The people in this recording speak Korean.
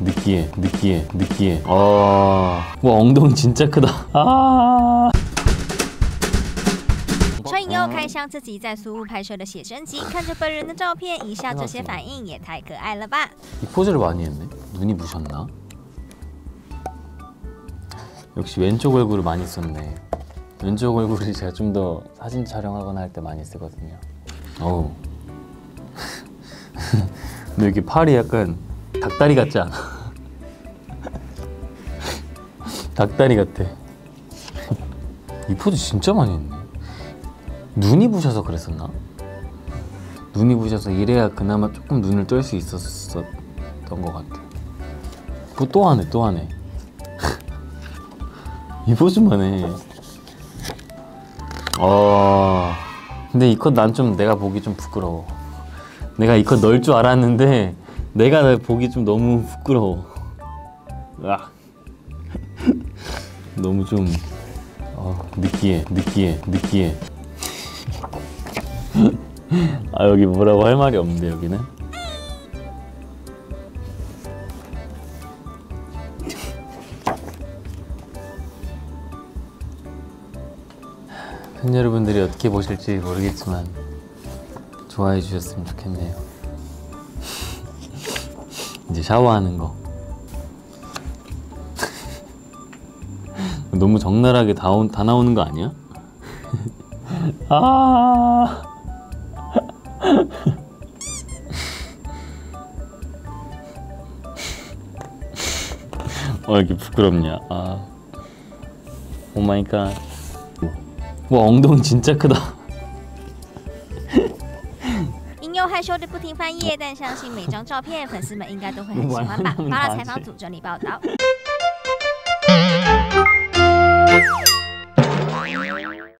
느끼해 느끼해 느끼해 아와 엉덩이 진짜 크다 아 川影又开箱自己在苏屋拍摄的写真集，看着本人的照片，一下这些反应也太可爱了吧！ 이 포즈를 많이 했네 눈이 부셨나? 역시 왼쪽 얼굴을 많이 썼네 왼쪽 얼굴이 제가 좀 더 사진 촬영하거나 할 때 많이 쓰거든요 어우 근데 이렇게 팔이 약간 닭다리 같지 않아? 닭다리 같아 이 포즈 진짜 많이 했네 눈이 부셔서 그랬었나? 눈이 부셔서 이래야 그나마 조금 눈을 뜰 수 있었던 것 같아. 그거 또 하네, 또 하네. 이 포즈만 해. 어. 근데 이 컷 난 좀 내가 보기 좀 부끄러워. 내가 이 컷 넣을 줄 알았는데 내가 보기 좀 너무 부끄러워. 아. 너무 좀 어, 느끼해, 느끼해, 느끼해. 아 여기 뭐라고 할 말이 없는데 여기는 팬 여러분들이 어떻게 보실지 모르겠지만 좋아해 주셨으면 좋겠네요 이제 샤워하는 거. 너무 적나라하게 다, 온- 다 나오는 거 아니야? 아. 어 이렇게 부끄럽냐. 아. 오 마이 갓. 와 엉덩이 진짜 크다 应又害羞的不停翻页，但相信每张照片粉丝们应该都会很喜欢吧。发了采访组整理报道。